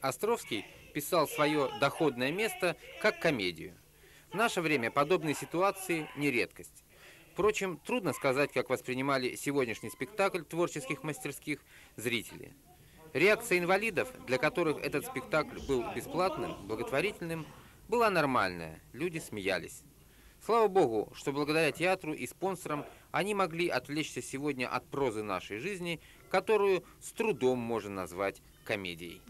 Островский писал свое доходное место как комедию. В наше время подобные ситуации не редкость. Впрочем, трудно сказать, как воспринимали сегодняшний спектакль творческих мастерских зрители. Реакция инвалидов, для которых этот спектакль был бесплатным, благотворительным, была нормальная, люди смеялись. Слава Богу, что благодаря театру и спонсорам они могли отвлечься сегодня от прозы нашей жизни, которую с трудом можно назвать комедией.